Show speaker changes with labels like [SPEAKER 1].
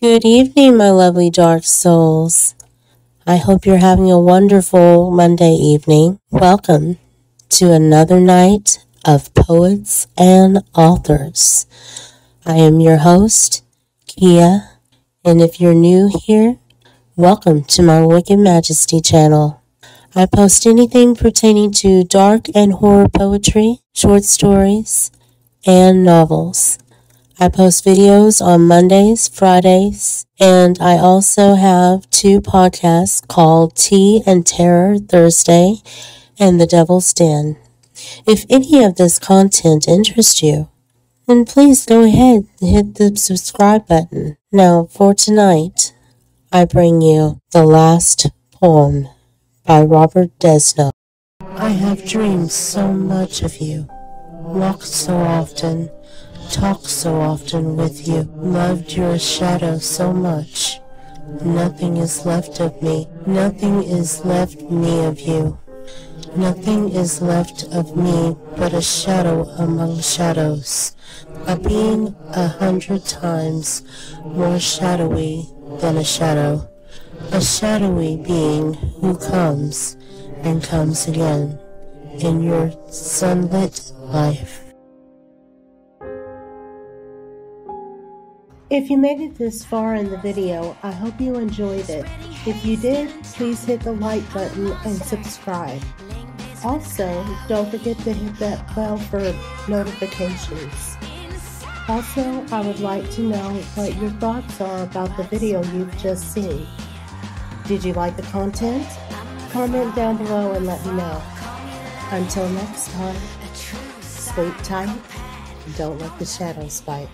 [SPEAKER 1] Good evening, my lovely dark souls. I hope you're having a wonderful Monday evening. Welcome to another night of poets and authors. I am your host, Keya, and if you're new here, welcome to my Wicked Majesty channel. I post anything pertaining to dark and horror poetry, short stories, and novels. I post videos on Mondays, Fridays, and I also have two podcasts called Tea and Terror Thursday and The Devil's Den. If any of this content interests you, then please go ahead and hit the subscribe button. Now, for tonight, I bring you The Last Poem by Robert Desno. I have dreamed so much of you, walked so often talked so often with you, loved your shadow so much. Nothing is left of me, nothing is left me of you. Nothing is left of me but a shadow among shadows, a being a hundred times more shadowy than a shadow, a shadowy being who comes and comes again in your sunlit life. If you made it this far in the video, I hope you enjoyed it. If you did, please hit the like button and subscribe. Also, don't forget to hit that bell for notifications. Also, I would like to know what your thoughts are about the video you've just seen. Did you like the content? Comment down below and let me know. Until next time, sleep tight don't let the shadows bite.